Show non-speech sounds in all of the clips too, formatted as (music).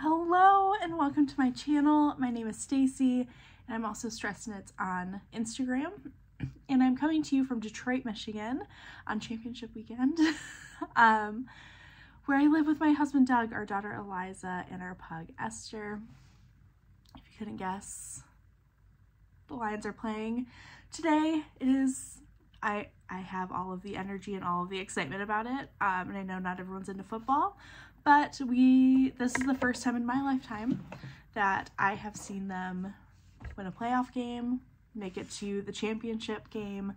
Hello and welcome to my channel. My name is Stacy and I'm also Stress Knits on Instagram. And I'm coming to you from Detroit, Michigan on championship weekend, (laughs) um, where I live with my husband Doug, our daughter Eliza, and our pug Esther. If you couldn't guess, the Lions are playing today. It is I I have all of the energy and all of the excitement about it. Um, and I know not everyone's into football, but we this is the first time in my lifetime that I have seen them win a playoff game, make it to the championship game,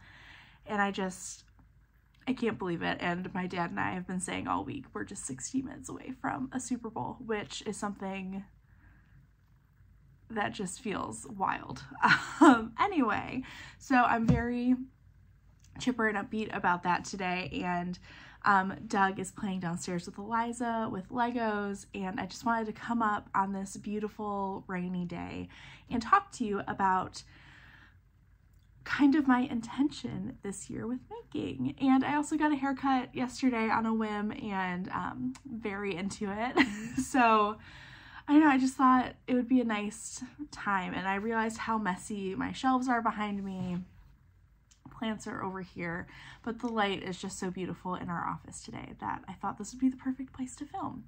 and I just I can't believe it. And my dad and I have been saying all week we're just 60 minutes away from a Super Bowl, which is something that just feels wild. (laughs) Um, anyway, so I'm very chipper and upbeat about that today. And um, Doug is playing downstairs with Eliza with Legos. And I just wanted to come up on this beautiful rainy day and talk to you about kind of my intention this year with making. And I also got a haircut yesterday on a whim and um, very into it. (laughs) so I don't know, I just thought it would be a nice time. And I realized how messy my shelves are behind me plants are over here, but the light is just so beautiful in our office today that I thought this would be the perfect place to film.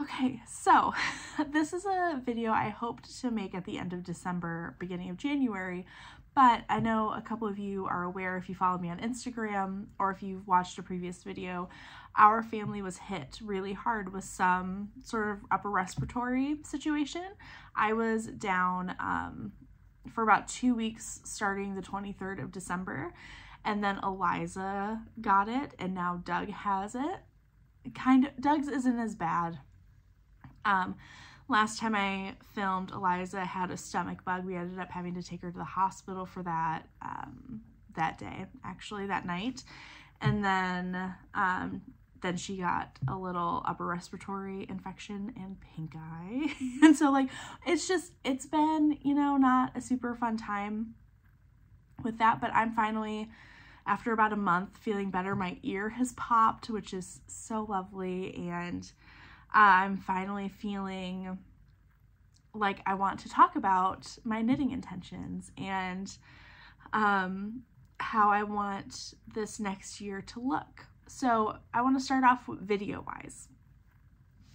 Okay, so (laughs) this is a video I hoped to make at the end of December, beginning of January, but I know a couple of you are aware if you follow me on Instagram or if you've watched a previous video, our family was hit really hard with some sort of upper respiratory situation. I was down um, for about two weeks starting the 23rd of December. And then Eliza got it, and now Doug has it. Kind of, Doug's isn't as bad. Um, last time I filmed, Eliza had a stomach bug. We ended up having to take her to the hospital for that um, that day, actually, that night. And then um, then she got a little upper respiratory infection and pink eye. (laughs) and so like it's just it's been, you know, not a super fun time with that, but I'm finally after about a month feeling better. My ear has popped, which is so lovely and I'm finally feeling like I want to talk about my knitting intentions and um how I want this next year to look. So I want to start off video wise.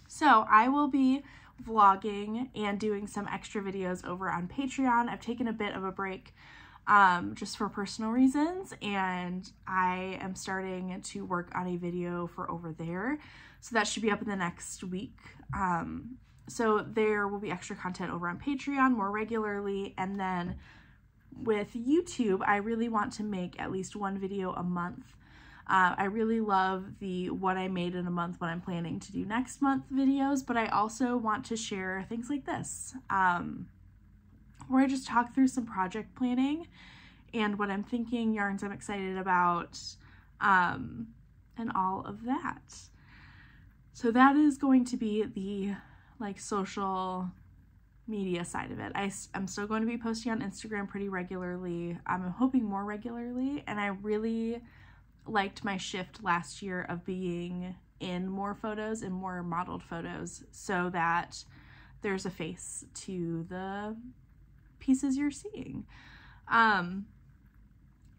So I will be vlogging and doing some extra videos over on Patreon. I've taken a bit of a break um, just for personal reasons and I am starting to work on a video for over there. So that should be up in the next week. Um, so there will be extra content over on Patreon more regularly and then with YouTube, I really want to make at least one video a month uh, I really love the what I made in a month, what I'm planning to do next month videos, but I also want to share things like this, um, where I just talk through some project planning and what I'm thinking, yarns I'm excited about, um, and all of that. So that is going to be the like social media side of it. I, I'm still going to be posting on Instagram pretty regularly. I'm hoping more regularly, and I really liked my shift last year of being in more photos and more modeled photos so that there's a face to the pieces you're seeing. Um,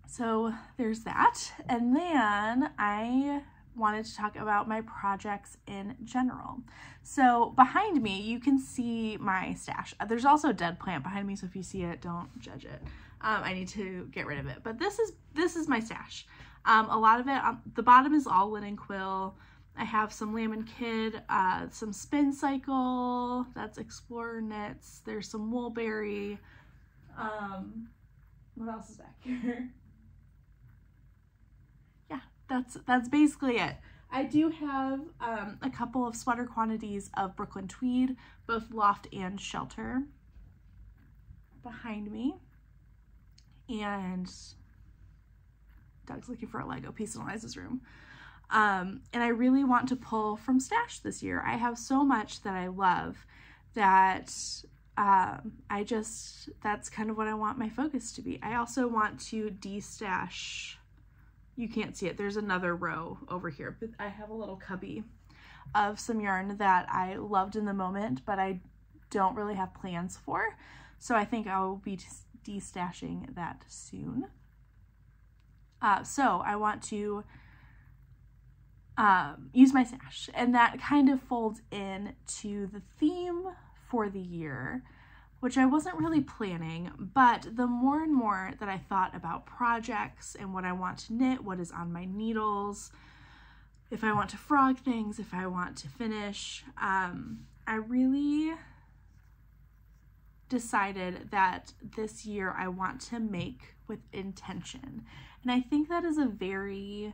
so there's that. And then I wanted to talk about my projects in general. So behind me, you can see my stash. There's also a dead plant behind me, so if you see it, don't judge it. Um, I need to get rid of it. But this is this is my stash. Um, a lot of it, um, the bottom is all linen quill. I have some Lamb and Kid, uh, some Spin Cycle, that's Explorer Knits. There's some Woolberry. Um, what else is back here? (laughs) yeah, that's, that's basically it. I do have um, a couple of sweater quantities of Brooklyn Tweed, both loft and shelter behind me. And Doug's looking for a Lego piece in Eliza's room. Um, and I really want to pull from stash this year. I have so much that I love that um, I just, that's kind of what I want my focus to be. I also want to de-stash, you can't see it, there's another row over here, but I have a little cubby of some yarn that I loved in the moment, but I don't really have plans for. So I think I will be destashing that soon. Uh, so I want to um, use my stash and that kind of folds in to the theme for the year which I wasn't really planning, but the more and more that I thought about projects and what I want to knit, what is on my needles, if I want to frog things, if I want to finish, um, I really decided that this year I want to make with intention. And I think that is a very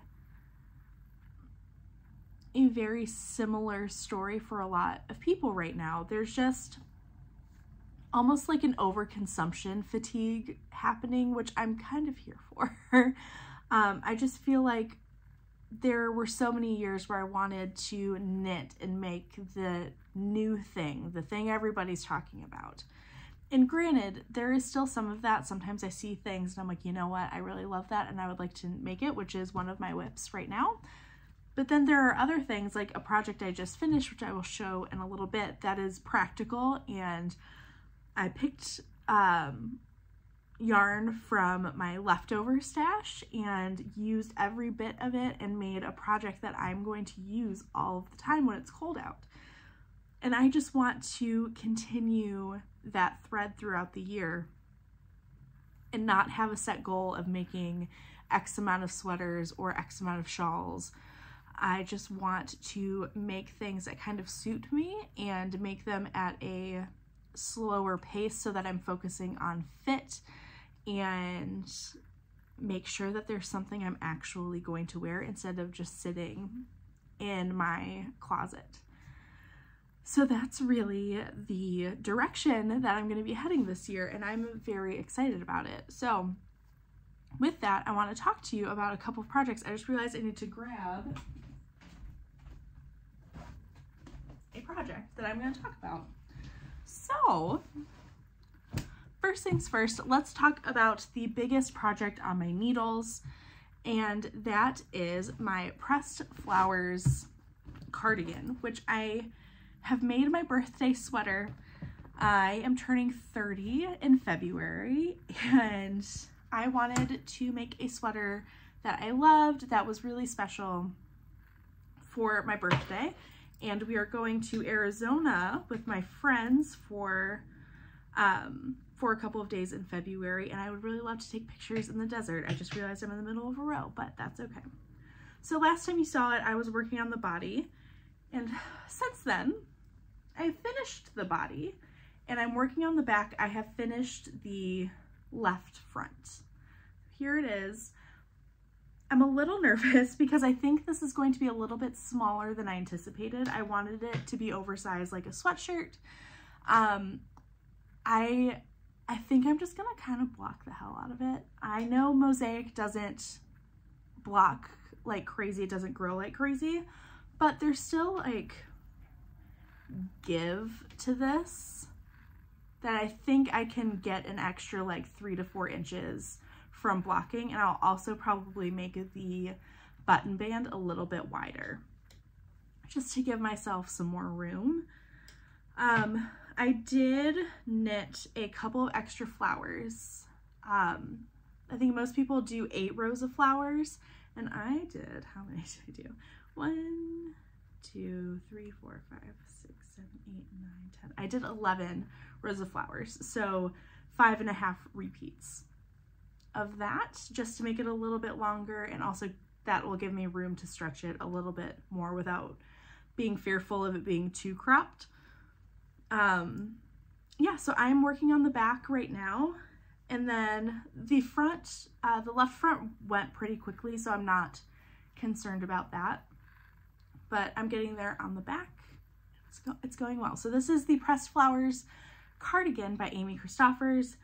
a very similar story for a lot of people right now. There's just almost like an overconsumption fatigue happening, which I'm kind of here for. (laughs) um, I just feel like there were so many years where I wanted to knit and make the new thing, the thing everybody's talking about. And granted, there is still some of that. Sometimes I see things and I'm like, you know what, I really love that and I would like to make it, which is one of my whips right now. But then there are other things like a project I just finished, which I will show in a little bit, that is practical and I picked um, yarn from my leftover stash and used every bit of it and made a project that I'm going to use all the time when it's cold out. And I just want to continue that thread throughout the year and not have a set goal of making X amount of sweaters or X amount of shawls. I just want to make things that kind of suit me and make them at a slower pace so that I'm focusing on fit and make sure that there's something I'm actually going to wear instead of just sitting in my closet. So that's really the direction that I'm going to be heading this year and I'm very excited about it. So with that, I want to talk to you about a couple of projects. I just realized I need to grab a project that I'm going to talk about. So, first things first, let's talk about the biggest project on my needles, and that is my Pressed Flowers cardigan, which I have made my birthday sweater. I am turning 30 in February, and I wanted to make a sweater that I loved, that was really special for my birthday and we are going to Arizona with my friends for um, for a couple of days in February and I would really love to take pictures in the desert. I just realized I'm in the middle of a row, but that's okay. So last time you saw it, I was working on the body and since then I finished the body and I'm working on the back. I have finished the left front. Here it is. I'm a little (laughs) nervous because I think this is going to be a little bit smaller than I anticipated. I wanted it to be oversized like a sweatshirt. Um, I, I think I'm just gonna kind of block the hell out of it. I know Mosaic doesn't block like crazy, it doesn't grow like crazy, but there's still like give to this that I think I can get an extra like three to four inches from blocking and I'll also probably make the button band a little bit wider just to give myself some more room. Um, I did knit a couple of extra flowers. Um, I think most people do eight rows of flowers and I did, how many (laughs) did I do? One, two, three, four, five, six, seven, eight, nine, ten. I did 11 rows of flowers. So five and a half repeats of that just to make it a little bit longer and also that will give me room to stretch it a little bit more without being fearful of it being too cropped. Um, yeah, so I'm working on the back right now. And then the front, uh, the left front went pretty quickly, so I'm not concerned about that. But I'm getting there on the back. It's, go it's going well. So this is the Pressed Flowers cardigan by Amy Christoffers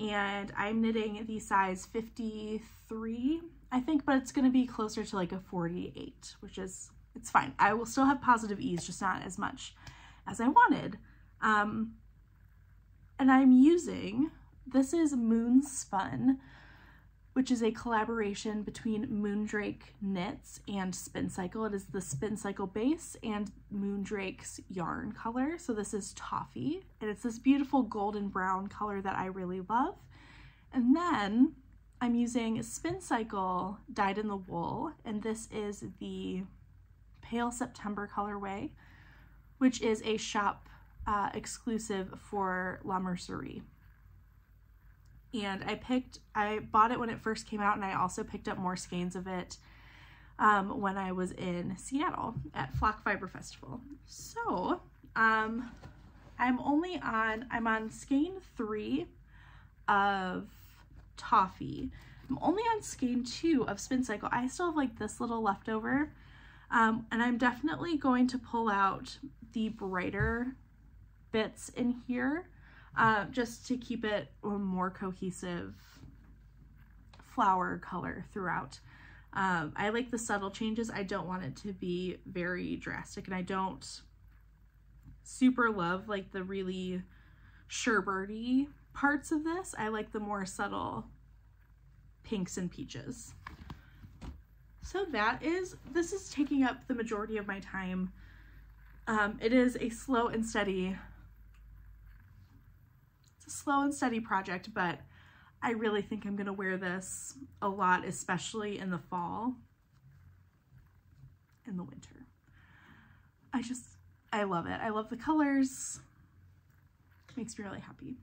and I'm knitting the size 53, I think, but it's going to be closer to like a 48, which is, it's fine. I will still have positive ease, just not as much as I wanted. Um, and I'm using, this is Moonspun, which is a collaboration between Moondrake Knits and Spin Cycle. It is the Spin Cycle base and Moondrake's yarn color. So this is Toffee, and it's this beautiful golden brown color that I really love. And then I'm using Spin Cycle dyed in the wool, and this is the Pale September colorway, which is a shop uh, exclusive for La Mercerie and I picked, I bought it when it first came out and I also picked up more skeins of it um, when I was in Seattle at Flock Fiber Festival. So um, I'm only on, I'm on skein three of Toffee. I'm only on skein two of Spin Cycle. I still have like this little leftover um, and I'm definitely going to pull out the brighter bits in here uh, just to keep it a more cohesive flower color throughout. Um, I like the subtle changes. I don't want it to be very drastic and I don't super love like the really sherbirty parts of this. I like the more subtle pinks and peaches. So that is, this is taking up the majority of my time. Um, it is a slow and steady slow and steady project, but I really think I'm going to wear this a lot, especially in the fall in the winter. I just, I love it. I love the colors. makes me really happy.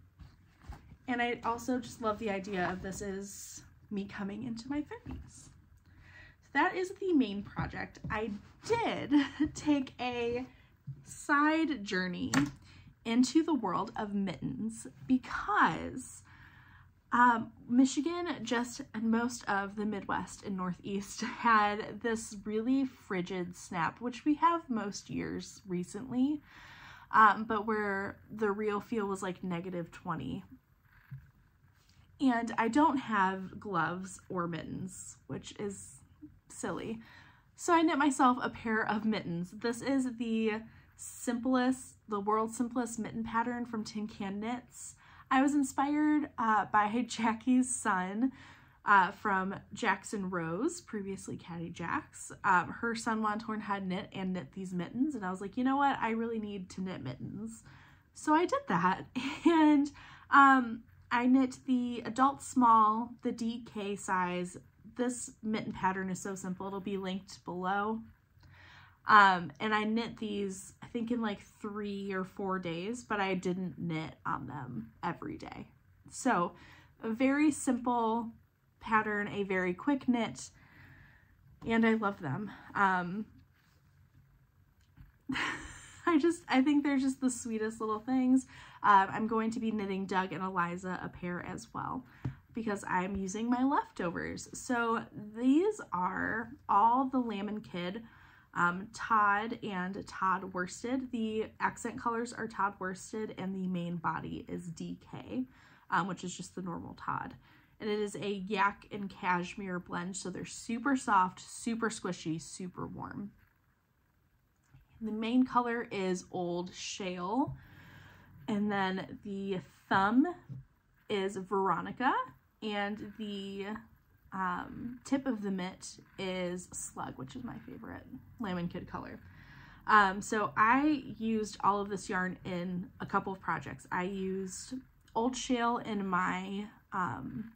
And I also just love the idea of this is me coming into my 30s. So that is the main project. I did (laughs) take a side journey into the world of mittens because um, Michigan, just and most of the Midwest and Northeast (laughs) had this really frigid snap, which we have most years recently, um, but where the real feel was like negative 20. And I don't have gloves or mittens, which is silly. So I knit myself a pair of mittens. This is the simplest, the world's simplest mitten pattern from Tin Can Knits. I was inspired uh, by (laughs) Jackie's son uh, from Jackson Rose, previously Caddy Jacks. Um, her son Wantorn had knit and knit these mittens, and I was like, you know what? I really need to knit mittens. So I did that, (laughs) and um, I knit the adult small, the DK size. This mitten pattern is so simple. It'll be linked below. Um, and I knit these, I think in like three or four days, but I didn't knit on them every day. So a very simple pattern, a very quick knit, and I love them. Um, (laughs) I just, I think they're just the sweetest little things. Um, I'm going to be knitting Doug and Eliza a pair as well because I'm using my leftovers. So these are all the Lamb and Kid um, Tod and Tod Worsted. The accent colors are Tod Worsted and the main body is DK, um, which is just the normal Tod. And it is a yak and cashmere blend, so they're super soft, super squishy, super warm. The main color is Old Shale. And then the thumb is Veronica. And the um, tip of the mitt is Slug, which is my favorite Lamb Kid color. Um, so I used all of this yarn in a couple of projects. I used Old Shale in my, um,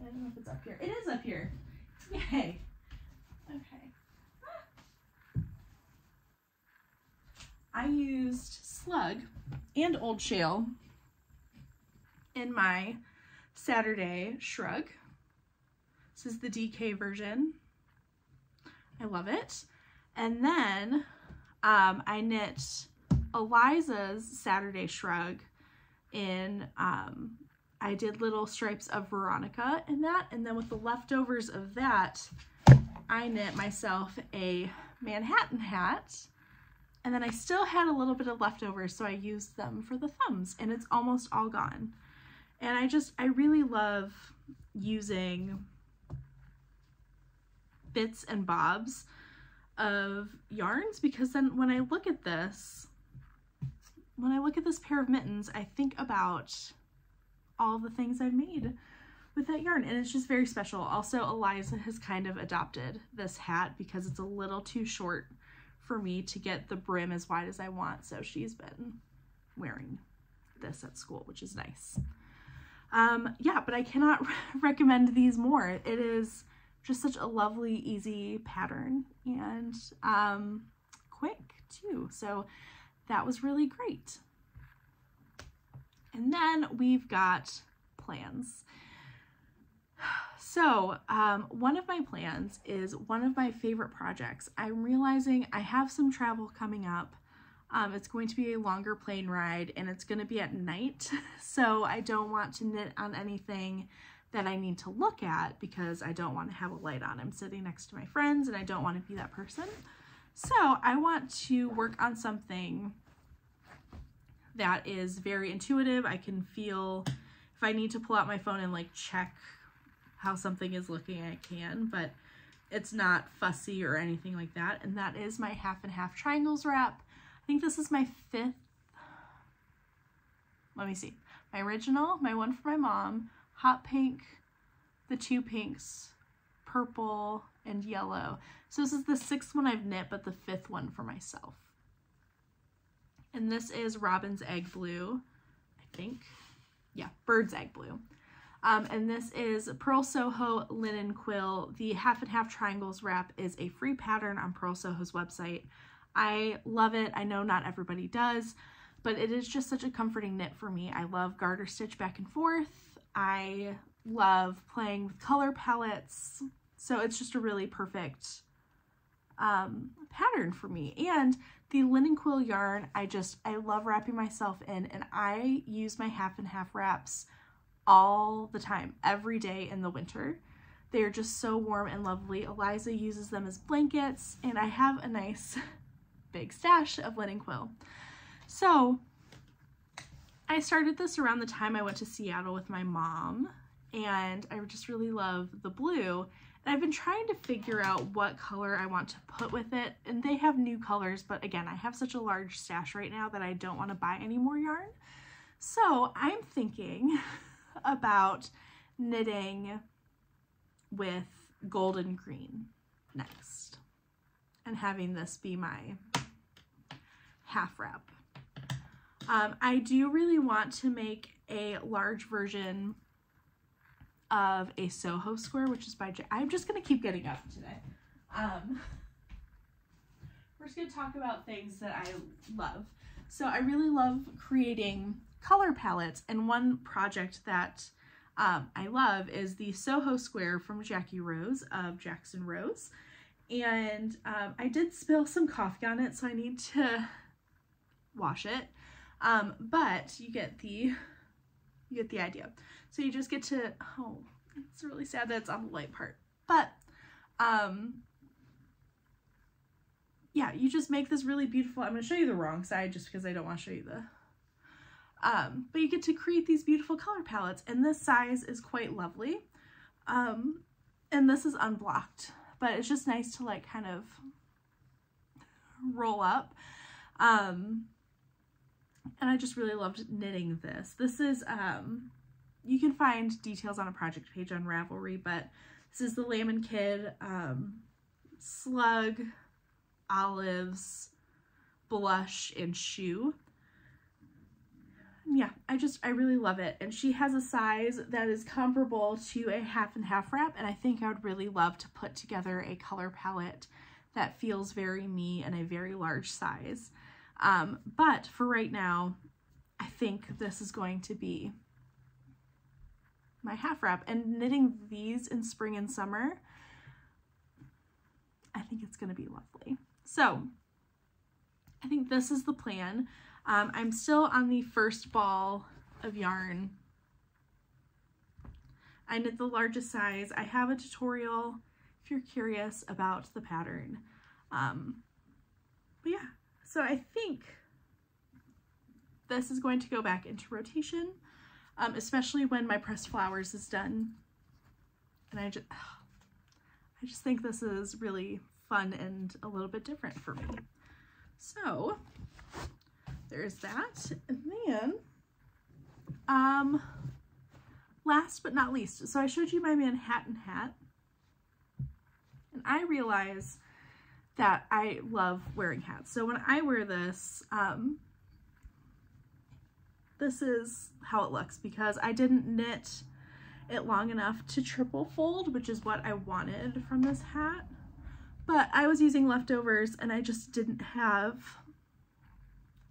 I don't know if it's up here. It is up here. Yay. Okay. I used Slug and Old Shale in my Saturday shrug. This is the DK version. I love it. And then um, I knit Eliza's Saturday Shrug in, um, I did little stripes of Veronica in that. And then with the leftovers of that, I knit myself a Manhattan hat. And then I still had a little bit of leftovers, so I used them for the thumbs, and it's almost all gone. And I just, I really love using bits and bobs of yarns because then when I look at this, when I look at this pair of mittens, I think about all the things I've made with that yarn and it's just very special. Also, Eliza has kind of adopted this hat because it's a little too short for me to get the brim as wide as I want. So she's been wearing this at school, which is nice. Um, yeah, but I cannot (laughs) recommend these more. It is just such a lovely, easy pattern and um, quick too. So that was really great. And then we've got plans. So um, one of my plans is one of my favorite projects. I'm realizing I have some travel coming up. Um, it's going to be a longer plane ride and it's going to be at night. (laughs) So I don't want to knit on anything that I need to look at because I don't want to have a light on. I'm sitting next to my friends and I don't want to be that person. So I want to work on something that is very intuitive. I can feel if I need to pull out my phone and like check how something is looking, I can, but it's not fussy or anything like that. And that is my half and half triangles wrap. I think this is my fifth. Let me see. My original, my one for my mom, hot pink, the two pinks, purple, and yellow. So this is the sixth one I've knit, but the fifth one for myself. And this is Robin's Egg Blue, I think. Yeah, Bird's Egg Blue. Um, and this is Purl Soho Linen Quill. The half and half triangles wrap is a free pattern on Purl Soho's website. I love it. I know not everybody does, but it is just such a comforting knit for me. I love garter stitch back and forth. I love playing with color palettes. So it's just a really perfect um, pattern for me. And the linen quill yarn, I just, I love wrapping myself in and I use my half and half wraps all the time, every day in the winter. They are just so warm and lovely. Eliza uses them as blankets and I have a nice (laughs) big stash of linen quill. So I started this around the time I went to Seattle with my mom and I just really love the blue. And I've been trying to figure out what color I want to put with it. And they have new colors, but again, I have such a large stash right now that I don't want to buy any more yarn. So I'm thinking (laughs) about knitting with golden green next and having this be my half wrap. Um, I do really want to make a large version of a Soho square, which is by J I'm just going to keep getting up today. Um, (laughs) we're just going to talk about things that I love. So I really love creating color palettes, and one project that um, I love is the Soho Square from Jackie Rose of Jackson Rose. And um, I did spill some coffee on it, so I need to wash it. Um, but you get the you get the idea. So you just get to, oh, it's really sad that it's on the light part. But, um, yeah, you just make this really beautiful, I'm to show you the wrong side just because I don't want to show you the, um, but you get to create these beautiful color palettes and this size is quite lovely. Um, and this is unblocked, but it's just nice to like kind of roll up. Um, and I just really loved knitting this. This is, um, you can find details on a project page on Ravelry, but this is the Lamb and Kid um, Slug, Olives, Blush, and Shoe. Yeah, I just, I really love it. And she has a size that is comparable to a half and half wrap, and I think I would really love to put together a color palette that feels very me in a very large size. Um, but for right now, I think this is going to be my half wrap. And knitting these in spring and summer, I think it's going to be lovely. So I think this is the plan. Um, I'm still on the first ball of yarn. I knit the largest size. I have a tutorial if you're curious about the pattern. Um, but yeah, so I think this is going to go back into rotation, um, especially when my pressed flowers is done. And I just, (sighs) I just think this is really fun and a little bit different for me. So there's that. And then um, last but not least, so I showed you my Manhattan hat. And I realize that I love wearing hats. So when I wear this, um, this is how it looks because I didn't knit it long enough to triple fold, which is what I wanted from this hat. But I was using leftovers and I just didn't have,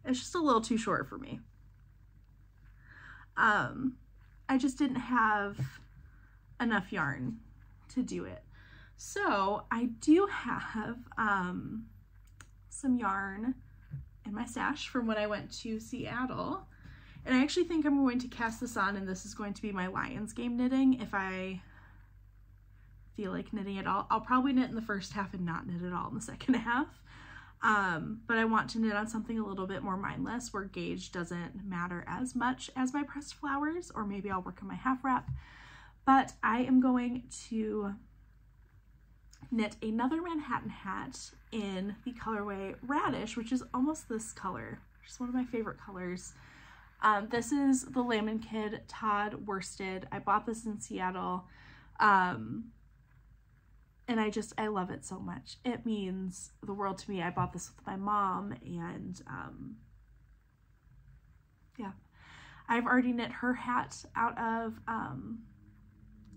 it's just a little too short for me. Um, I just didn't have enough yarn to do it. So I do have um, some yarn in my stash from when I went to Seattle. And I actually think I'm going to cast this on and this is going to be my Lions game knitting if I feel like knitting it all. I'll probably knit in the first half and not knit at all in the second (laughs) half. Um, but I want to knit on something a little bit more mindless where gauge doesn't matter as much as my pressed flowers, or maybe I'll work on my half wrap. But I am going to knit another Manhattan hat in the colorway Radish, which is almost this color, which is one of my favorite colors. Um, this is the Lamb Kid Tod Worsted. I bought this in Seattle. Um, and I just, I love it so much. It means the world to me. I bought this with my mom and um, yeah. I've already knit her hat out of um,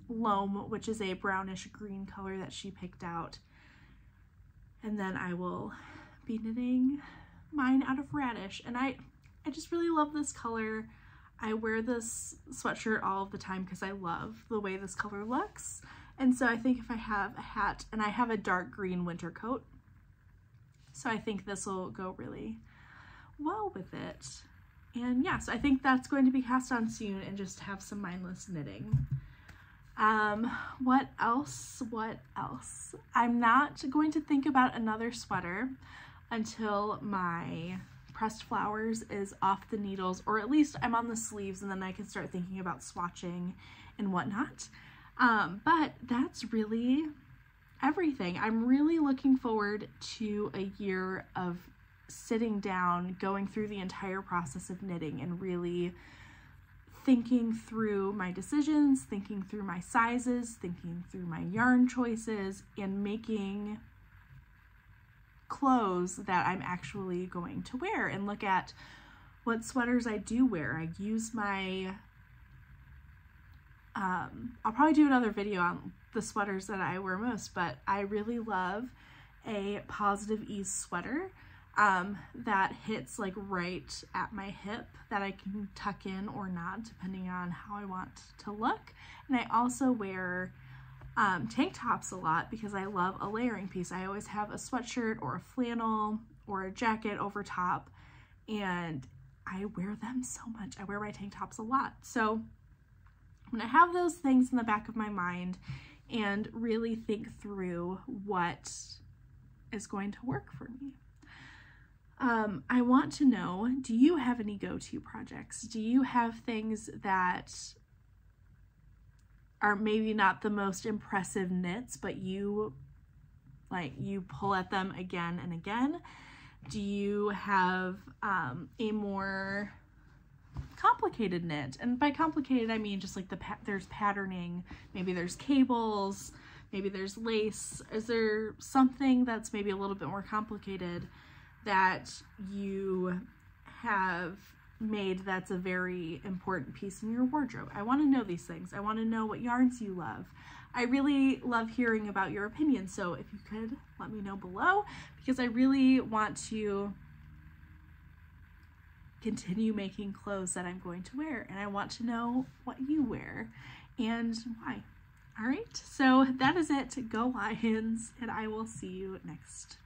loam, which is a brownish green color that she picked out. And then I will be knitting mine out of radish. And I, I just really love this color. I wear this sweatshirt all of the time because I love the way this color looks. And so I think if I have a hat, and I have a dark green winter coat, so I think this will go really well with it. And yes, I think that's going to be cast on soon and just have some mindless knitting. Um, what else? What else? I'm not going to think about another sweater until my pressed flowers is off the needles, or at least I'm on the sleeves and then I can start thinking about swatching and whatnot. Um, but that's really everything. I'm really looking forward to a year of sitting down, going through the entire process of knitting and really thinking through my decisions, thinking through my sizes, thinking through my yarn choices, and making clothes that I'm actually going to wear and look at what sweaters I do wear. I use my, um, I'll probably do another video on the sweaters that I wear most, but I really love a positive ease sweater um, that hits like right at my hip that I can tuck in or not depending on how I want to look. And I also wear um, tank tops a lot because I love a layering piece. I always have a sweatshirt or a flannel or a jacket over top and I wear them so much. I wear my tank tops a lot. So when I have those things in the back of my mind and really think through what is going to work for me. Um, I want to know, do you have any go-to projects? Do you have things that are maybe not the most impressive knits, but you like you pull at them again and again? Do you have um, a more complicated knit? And by complicated, I mean just like the pa there's patterning, maybe there's cables, maybe there's lace. Is there something that's maybe a little bit more complicated that you have made that's a very important piece in your wardrobe. I want to know these things. I want to know what yarns you love. I really love hearing about your opinions, so if you could let me know below because I really want to continue making clothes that I'm going to wear and I want to know what you wear and why. All right, so that is it. Go Lions, and I will see you next